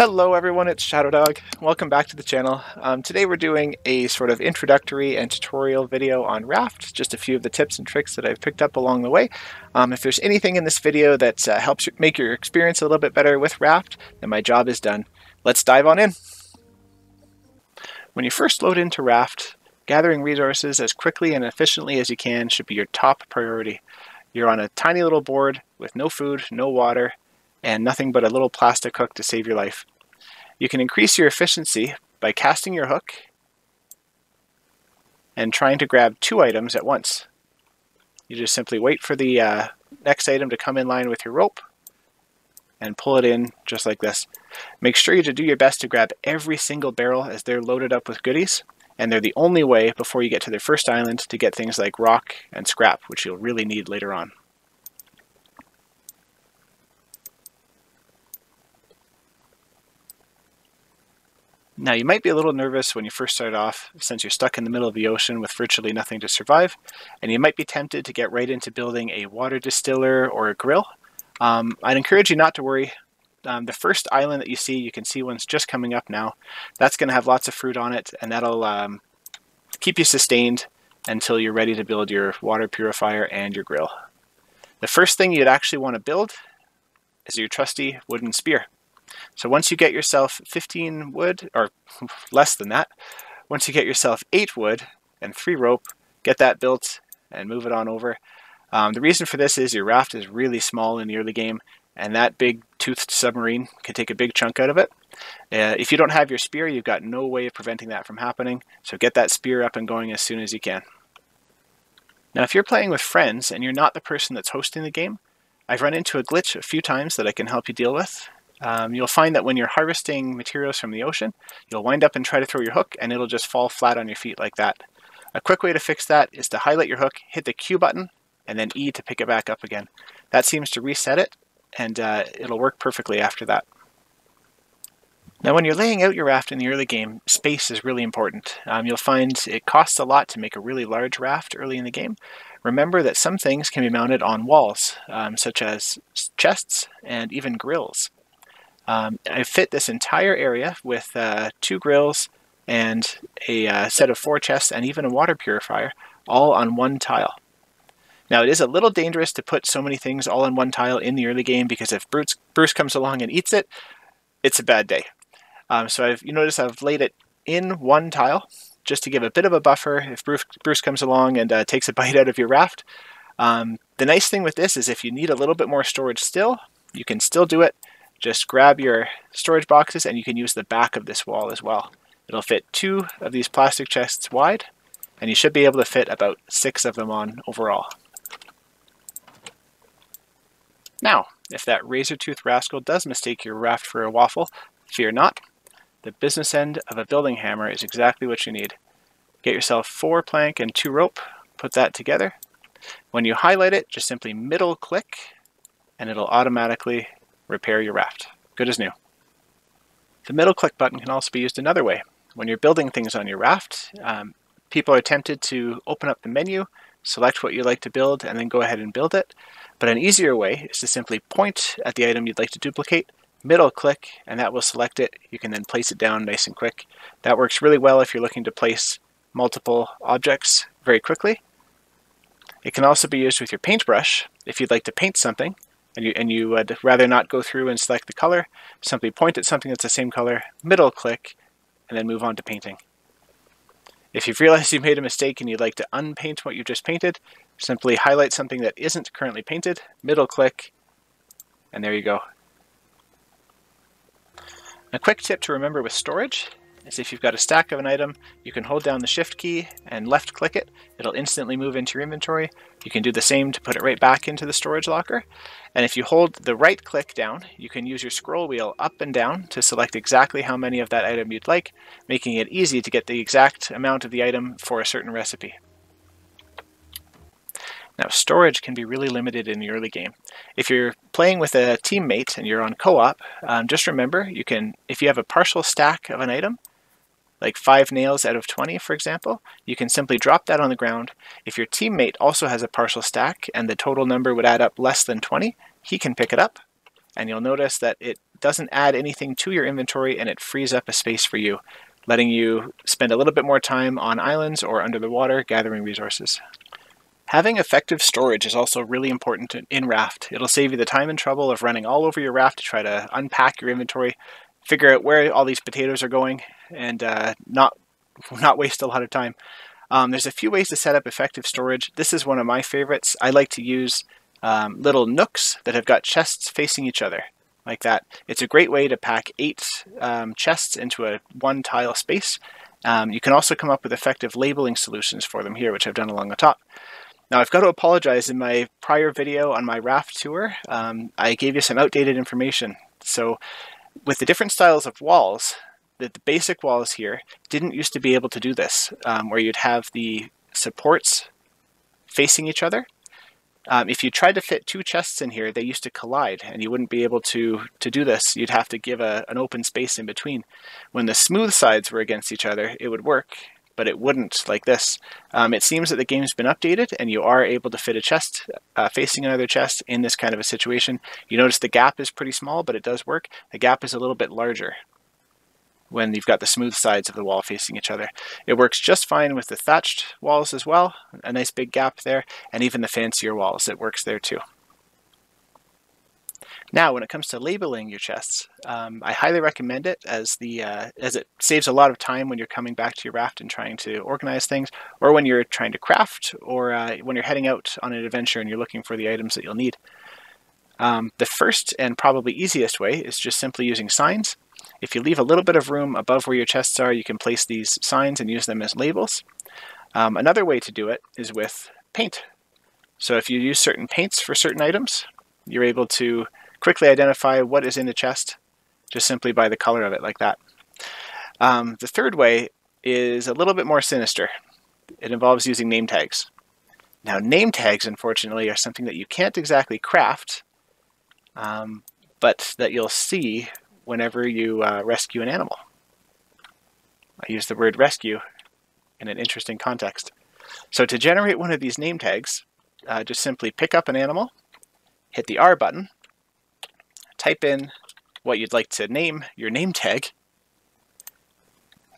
Hello everyone, it's ShadowDog. Welcome back to the channel. Um, today we're doing a sort of introductory and tutorial video on Raft, just a few of the tips and tricks that I've picked up along the way. Um, if there's anything in this video that uh, helps make your experience a little bit better with Raft, then my job is done. Let's dive on in. When you first load into Raft, gathering resources as quickly and efficiently as you can should be your top priority. You're on a tiny little board with no food, no water, and nothing but a little plastic hook to save your life. You can increase your efficiency by casting your hook and trying to grab two items at once. You just simply wait for the uh, next item to come in line with your rope and pull it in just like this. Make sure you to do your best to grab every single barrel as they're loaded up with goodies and they're the only way before you get to their first island to get things like rock and scrap, which you'll really need later on. Now you might be a little nervous when you first start off since you're stuck in the middle of the ocean with virtually nothing to survive and you might be tempted to get right into building a water distiller or a grill. Um, I'd encourage you not to worry. Um, the first island that you see, you can see one's just coming up now. That's going to have lots of fruit on it and that'll um, keep you sustained until you're ready to build your water purifier and your grill. The first thing you'd actually want to build is your trusty wooden spear. So once you get yourself 15 wood, or less than that, once you get yourself 8 wood and 3 rope, get that built and move it on over. Um, the reason for this is your raft is really small in the early game, and that big toothed submarine can take a big chunk out of it. Uh, if you don't have your spear, you've got no way of preventing that from happening, so get that spear up and going as soon as you can. Now if you're playing with friends and you're not the person that's hosting the game, I've run into a glitch a few times that I can help you deal with. Um, you'll find that when you're harvesting materials from the ocean, you'll wind up and try to throw your hook and it'll just fall flat on your feet like that. A quick way to fix that is to highlight your hook, hit the Q button, and then E to pick it back up again. That seems to reset it, and uh, it'll work perfectly after that. Now when you're laying out your raft in the early game, space is really important. Um, you'll find it costs a lot to make a really large raft early in the game. Remember that some things can be mounted on walls, um, such as chests and even grills. Um, I fit this entire area with uh, two grills and a uh, set of four chests and even a water purifier all on one tile. Now it is a little dangerous to put so many things all on one tile in the early game because if Bruce, Bruce comes along and eats it, it's a bad day. Um, so I've, you notice I've laid it in one tile just to give a bit of a buffer if Bruce, Bruce comes along and uh, takes a bite out of your raft. Um, the nice thing with this is if you need a little bit more storage still, you can still do it just grab your storage boxes and you can use the back of this wall as well. It'll fit two of these plastic chests wide and you should be able to fit about six of them on overall. Now, if that razor-tooth rascal does mistake your raft for a waffle, fear not. The business end of a building hammer is exactly what you need. Get yourself four plank and two rope, put that together. When you highlight it, just simply middle click and it'll automatically repair your raft. Good as new. The middle click button can also be used another way. When you're building things on your raft, um, people are tempted to open up the menu, select what you'd like to build, and then go ahead and build it. But an easier way is to simply point at the item you'd like to duplicate, middle click, and that will select it. You can then place it down nice and quick. That works really well if you're looking to place multiple objects very quickly. It can also be used with your paintbrush. If you'd like to paint something, and you, and you would rather not go through and select the color, simply point at something that's the same color, middle click, and then move on to painting. If you've realized you've made a mistake and you'd like to unpaint what you've just painted, simply highlight something that isn't currently painted, middle click, and there you go. A quick tip to remember with storage is if you've got a stack of an item, you can hold down the shift key and left click it. It'll instantly move into your inventory. You can do the same to put it right back into the storage locker. And if you hold the right click down, you can use your scroll wheel up and down to select exactly how many of that item you'd like, making it easy to get the exact amount of the item for a certain recipe. Now, storage can be really limited in the early game. If you're playing with a teammate and you're on co-op, um, just remember you can, if you have a partial stack of an item, like five nails out of 20, for example, you can simply drop that on the ground. If your teammate also has a partial stack and the total number would add up less than 20, he can pick it up. And you'll notice that it doesn't add anything to your inventory and it frees up a space for you, letting you spend a little bit more time on islands or under the water gathering resources. Having effective storage is also really important in Raft. It'll save you the time and trouble of running all over your raft to try to unpack your inventory, figure out where all these potatoes are going, and uh, not not waste a lot of time. Um, there's a few ways to set up effective storage. This is one of my favorites. I like to use um, little nooks that have got chests facing each other like that. It's a great way to pack eight um, chests into a one tile space. Um, you can also come up with effective labeling solutions for them here, which I've done along the top. Now I've got to apologize in my prior video on my raft tour, um, I gave you some outdated information. So with the different styles of walls, that the basic walls here didn't used to be able to do this, um, where you'd have the supports facing each other. Um, if you tried to fit two chests in here, they used to collide and you wouldn't be able to, to do this. You'd have to give a, an open space in between. When the smooth sides were against each other, it would work, but it wouldn't like this. Um, it seems that the game's been updated and you are able to fit a chest uh, facing another chest in this kind of a situation. You notice the gap is pretty small, but it does work. The gap is a little bit larger when you've got the smooth sides of the wall facing each other. It works just fine with the thatched walls as well, a nice big gap there, and even the fancier walls, it works there too. Now, when it comes to labeling your chests, um, I highly recommend it as the uh, as it saves a lot of time when you're coming back to your raft and trying to organize things, or when you're trying to craft, or uh, when you're heading out on an adventure and you're looking for the items that you'll need. Um, the first and probably easiest way is just simply using signs. If you leave a little bit of room above where your chests are, you can place these signs and use them as labels. Um, another way to do it is with paint. So if you use certain paints for certain items, you're able to quickly identify what is in the chest just simply by the color of it like that. Um, the third way is a little bit more sinister. It involves using name tags. Now name tags, unfortunately, are something that you can't exactly craft, um, but that you'll see whenever you uh, rescue an animal. I use the word rescue in an interesting context. So to generate one of these name tags, uh, just simply pick up an animal, hit the R button, type in what you'd like to name your name tag,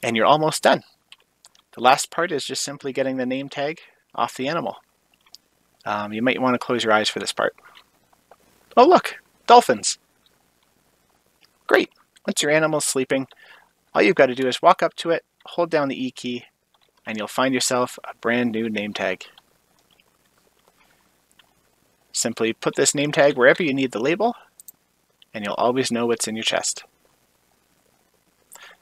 and you're almost done. The last part is just simply getting the name tag off the animal. Um, you might want to close your eyes for this part. Oh look, dolphins. Great. Once your animal's sleeping, all you've got to do is walk up to it, hold down the E key, and you'll find yourself a brand new name tag. Simply put this name tag wherever you need the label, and you'll always know what's in your chest.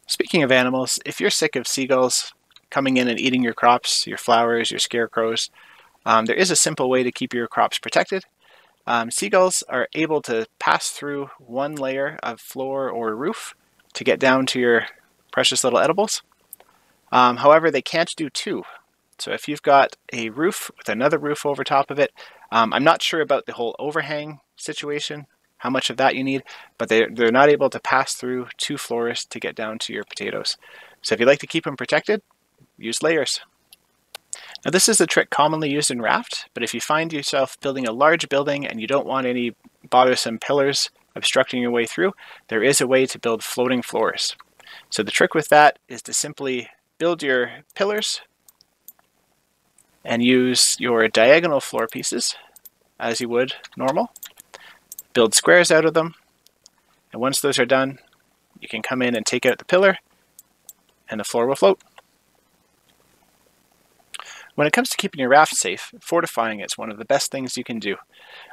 Speaking of animals, if you're sick of seagulls coming in and eating your crops, your flowers, your scarecrows, um, there is a simple way to keep your crops protected, um, seagulls are able to pass through one layer of floor or roof to get down to your precious little edibles. Um, however, they can't do two. So if you've got a roof with another roof over top of it, um, I'm not sure about the whole overhang situation, how much of that you need, but they're, they're not able to pass through two floors to get down to your potatoes. So if you'd like to keep them protected, use layers. Now this is a trick commonly used in Raft, but if you find yourself building a large building and you don't want any bothersome pillars obstructing your way through, there is a way to build floating floors. So the trick with that is to simply build your pillars and use your diagonal floor pieces as you would normal. Build squares out of them, and once those are done, you can come in and take out the pillar and the floor will float. When it comes to keeping your raft safe, fortifying is one of the best things you can do.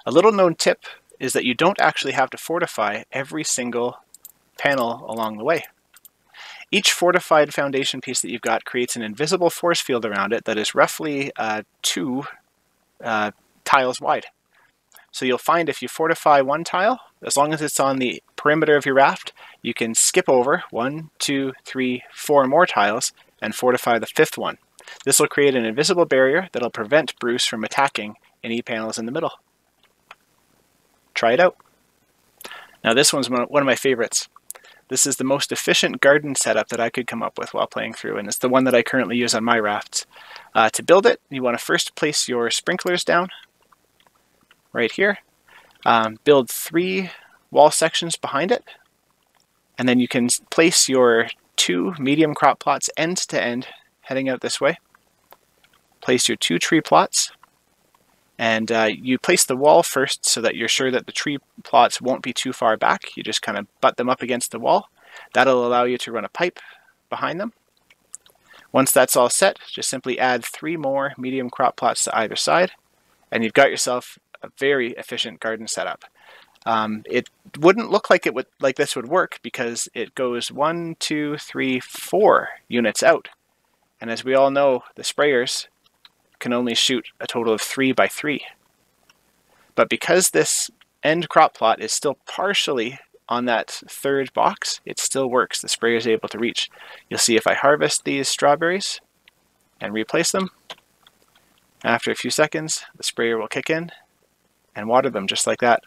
A little known tip is that you don't actually have to fortify every single panel along the way. Each fortified foundation piece that you've got creates an invisible force field around it that is roughly uh, two uh, tiles wide. So you'll find if you fortify one tile, as long as it's on the perimeter of your raft, you can skip over one, two, three, four more tiles and fortify the fifth one. This will create an invisible barrier that'll prevent Bruce from attacking any panels in the middle. Try it out. Now this one's one of my favorites. This is the most efficient garden setup that I could come up with while playing through, and it's the one that I currently use on my rafts. Uh, to build it, you want to first place your sprinklers down, right here. Um, build three wall sections behind it, And then you can place your two medium crop plots end to end, heading out this way. Place your two tree plots, and uh, you place the wall first so that you're sure that the tree plots won't be too far back. You just kind of butt them up against the wall. That'll allow you to run a pipe behind them. Once that's all set, just simply add three more medium crop plots to either side, and you've got yourself a very efficient garden setup. Um, it wouldn't look like it would like this would work because it goes one, two, three, four units out. And as we all know, the sprayers can only shoot a total of three by three. But because this end crop plot is still partially on that third box, it still works. The sprayer is able to reach. You'll see if I harvest these strawberries and replace them, after a few seconds, the sprayer will kick in and water them just like that.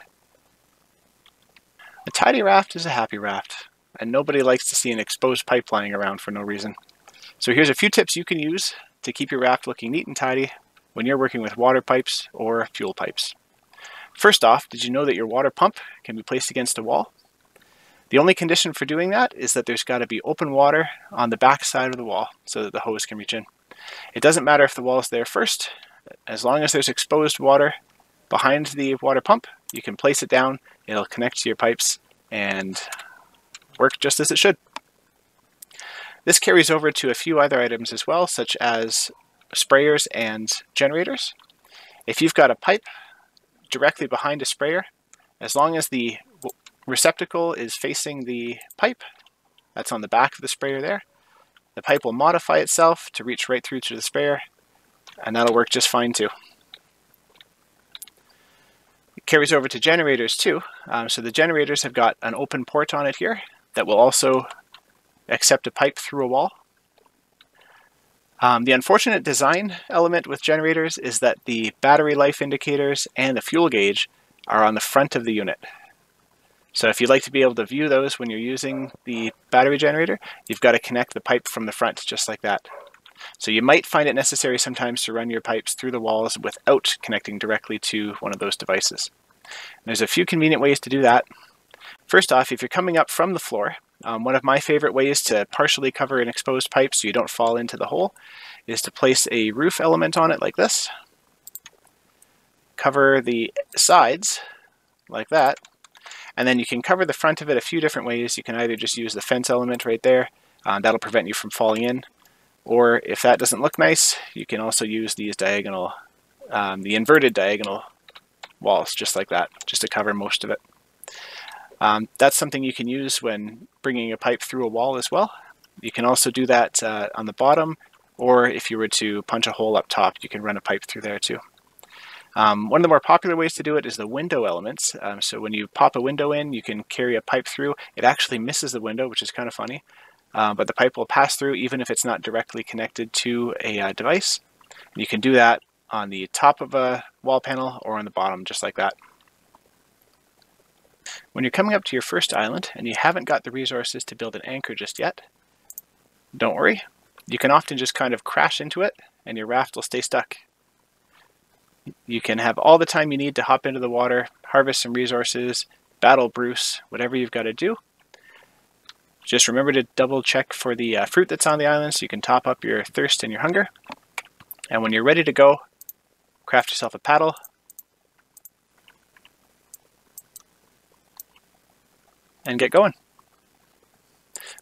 A tidy raft is a happy raft, and nobody likes to see an exposed pipe lying around for no reason. So here's a few tips you can use to keep your raft looking neat and tidy when you're working with water pipes or fuel pipes. First off, did you know that your water pump can be placed against a wall? The only condition for doing that is that there's got to be open water on the back side of the wall so that the hose can reach in. It doesn't matter if the wall is there first, as long as there's exposed water behind the water pump, you can place it down, it'll connect to your pipes and work just as it should. This carries over to a few other items as well, such as sprayers and generators. If you've got a pipe directly behind a sprayer, as long as the receptacle is facing the pipe, that's on the back of the sprayer there, the pipe will modify itself to reach right through to the sprayer, and that'll work just fine too. Carries over to generators too. Um, so the generators have got an open port on it here that will also accept a pipe through a wall. Um, the unfortunate design element with generators is that the battery life indicators and the fuel gauge are on the front of the unit. So if you'd like to be able to view those when you're using the battery generator, you've got to connect the pipe from the front just like that. So you might find it necessary sometimes to run your pipes through the walls without connecting directly to one of those devices. there's a few convenient ways to do that. First off, if you're coming up from the floor, um, one of my favorite ways to partially cover an exposed pipe so you don't fall into the hole is to place a roof element on it like this. Cover the sides like that, and then you can cover the front of it a few different ways. You can either just use the fence element right there, um, that'll prevent you from falling in. Or if that doesn't look nice, you can also use these diagonal, um, the inverted diagonal walls, just like that, just to cover most of it. Um, that's something you can use when bringing a pipe through a wall as well. You can also do that uh, on the bottom, or if you were to punch a hole up top, you can run a pipe through there too. Um, one of the more popular ways to do it is the window elements. Um, so when you pop a window in, you can carry a pipe through. It actually misses the window, which is kind of funny. Uh, but the pipe will pass through even if it's not directly connected to a uh, device. You can do that on the top of a wall panel or on the bottom, just like that. When you're coming up to your first island and you haven't got the resources to build an anchor just yet, don't worry. You can often just kind of crash into it and your raft will stay stuck. You can have all the time you need to hop into the water, harvest some resources, battle Bruce, whatever you've got to do, just remember to double check for the uh, fruit that's on the island so you can top up your thirst and your hunger. And when you're ready to go, craft yourself a paddle. And get going.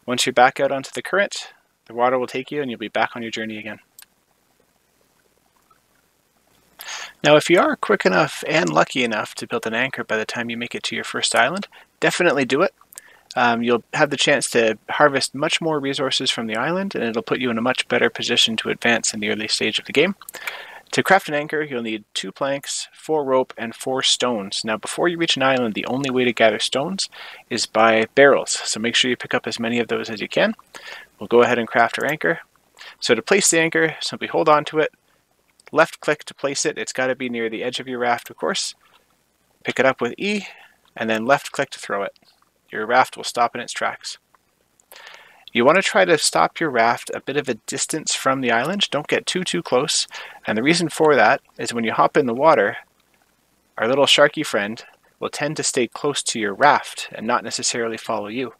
Once you're back out onto the current, the water will take you and you'll be back on your journey again. Now, if you are quick enough and lucky enough to build an anchor by the time you make it to your first island, definitely do it um, you'll have the chance to harvest much more resources from the island, and it'll put you in a much better position to advance in the early stage of the game. To craft an anchor, you'll need two planks, four rope, and four stones. Now, before you reach an island, the only way to gather stones is by barrels, so make sure you pick up as many of those as you can. We'll go ahead and craft our anchor. So to place the anchor, simply hold on to it, left click to place it. It's got to be near the edge of your raft, of course. Pick it up with E, and then left click to throw it your raft will stop in its tracks. You want to try to stop your raft a bit of a distance from the island. Don't get too, too close. And the reason for that is when you hop in the water, our little sharky friend will tend to stay close to your raft and not necessarily follow you.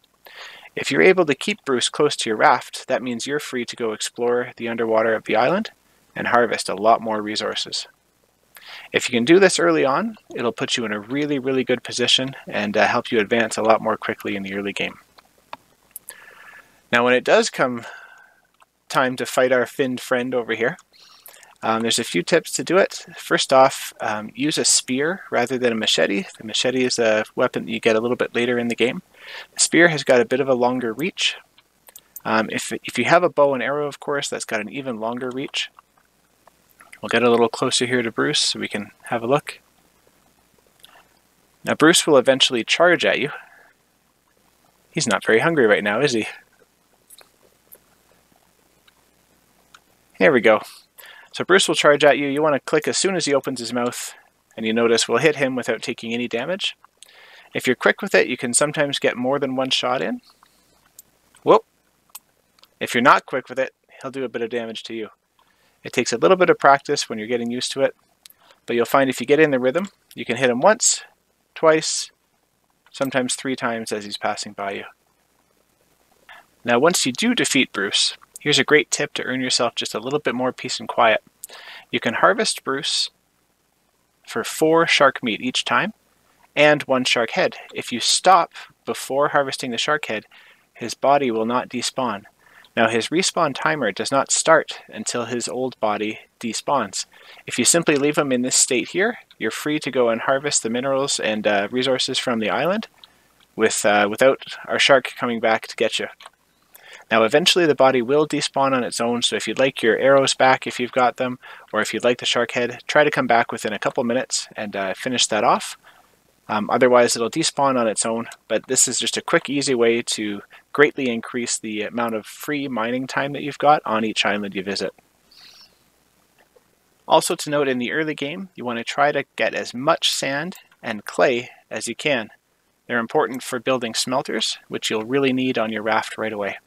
If you're able to keep Bruce close to your raft, that means you're free to go explore the underwater of the island and harvest a lot more resources. If you can do this early on, it'll put you in a really, really good position and uh, help you advance a lot more quickly in the early game. Now, when it does come time to fight our finned friend over here, um, there's a few tips to do it. First off, um, use a spear rather than a machete. The machete is a weapon that you get a little bit later in the game. The spear has got a bit of a longer reach. Um, if, if you have a bow and arrow, of course, that's got an even longer reach. We'll get a little closer here to Bruce so we can have a look. Now Bruce will eventually charge at you. He's not very hungry right now, is he? There we go. So Bruce will charge at you. You want to click as soon as he opens his mouth, and you notice we'll hit him without taking any damage. If you're quick with it, you can sometimes get more than one shot in. Whoop! If you're not quick with it, he'll do a bit of damage to you. It takes a little bit of practice when you're getting used to it, but you'll find if you get in the rhythm, you can hit him once, twice, sometimes three times as he's passing by you. Now once you do defeat Bruce, Here's a great tip to earn yourself just a little bit more peace and quiet. You can harvest Bruce for four shark meat each time and one shark head. If you stop before harvesting the shark head, his body will not despawn. Now his respawn timer does not start until his old body despawns. If you simply leave him in this state here, you're free to go and harvest the minerals and uh, resources from the island with, uh, without our shark coming back to get you. Now eventually the body will despawn on its own, so if you'd like your arrows back if you've got them, or if you'd like the shark head, try to come back within a couple minutes and uh, finish that off. Um, otherwise it'll despawn on its own, but this is just a quick easy way to greatly increase the amount of free mining time that you've got on each island you visit. Also to note in the early game, you want to try to get as much sand and clay as you can. They're important for building smelters, which you'll really need on your raft right away.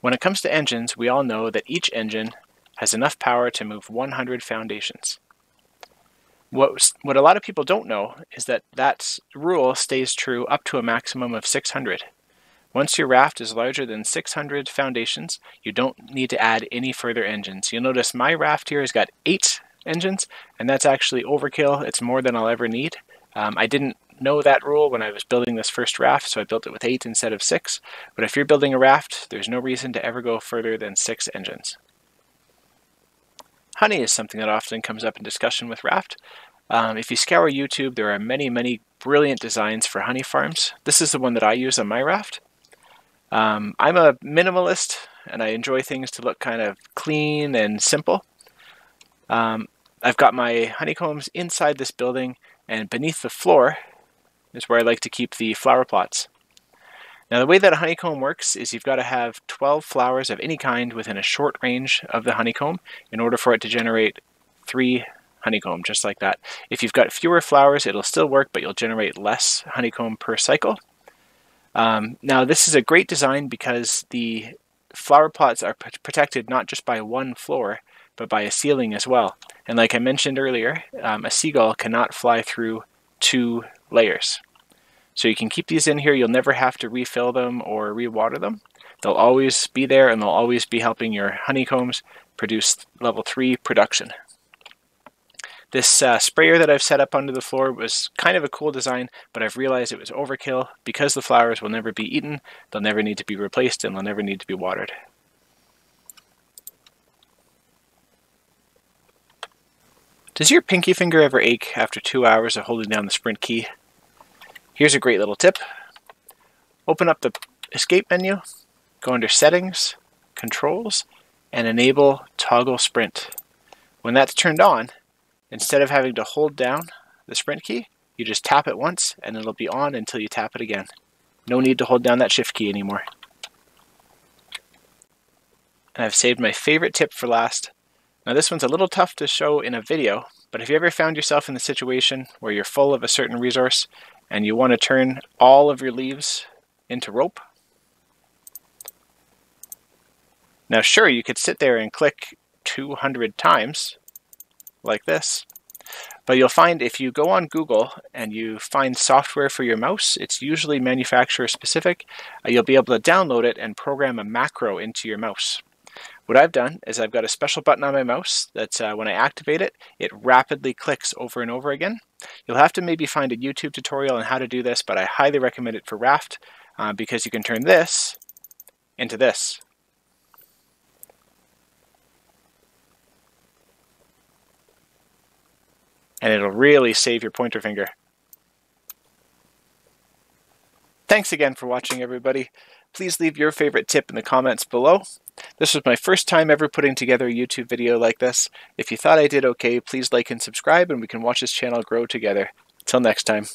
When it comes to engines, we all know that each engine has enough power to move 100 foundations. What, what a lot of people don't know is that that rule stays true up to a maximum of 600. Once your raft is larger than 600 foundations, you don't need to add any further engines. You'll notice my raft here has got eight engines, and that's actually overkill. It's more than I'll ever need. Um, I didn't know that rule when I was building this first raft, so I built it with eight instead of six. But if you're building a raft, there's no reason to ever go further than six engines. Honey is something that often comes up in discussion with raft. Um, if you scour YouTube, there are many, many brilliant designs for honey farms. This is the one that I use on my raft. Um, I'm a minimalist, and I enjoy things to look kind of clean and simple. Um, I've got my honeycombs inside this building, and beneath the floor is where I like to keep the flower plots. Now the way that a honeycomb works is you've got to have 12 flowers of any kind within a short range of the honeycomb in order for it to generate three honeycomb, just like that. If you've got fewer flowers, it'll still work, but you'll generate less honeycomb per cycle. Um, now this is a great design because the flower plots are protected not just by one floor, but by a ceiling as well. And like I mentioned earlier, um, a seagull cannot fly through two layers. So you can keep these in here. You'll never have to refill them or rewater them. They'll always be there and they'll always be helping your honeycombs produce level 3 production. This uh, sprayer that I've set up under the floor was kind of a cool design, but I've realized it was overkill because the flowers will never be eaten, they'll never need to be replaced, and they'll never need to be watered. Does your pinky finger ever ache after two hours of holding down the sprint key? Here's a great little tip. Open up the escape menu, go under settings, controls, and enable toggle sprint. When that's turned on, instead of having to hold down the sprint key, you just tap it once and it'll be on until you tap it again. No need to hold down that shift key anymore. And I've saved my favorite tip for last. Now this one's a little tough to show in a video, but have you ever found yourself in the situation where you're full of a certain resource and you want to turn all of your leaves into rope? Now sure, you could sit there and click 200 times like this, But you'll find if you go on Google and you find software for your mouse, it's usually manufacturer specific, uh, you'll be able to download it and program a macro into your mouse. What I've done is I've got a special button on my mouse that uh, when I activate it, it rapidly clicks over and over again. You'll have to maybe find a YouTube tutorial on how to do this, but I highly recommend it for Raft uh, because you can turn this into this. And it'll really save your pointer finger. Thanks again for watching everybody. Please leave your favorite tip in the comments below. This was my first time ever putting together a YouTube video like this. If you thought I did okay, please like and subscribe and we can watch this channel grow together. Till next time.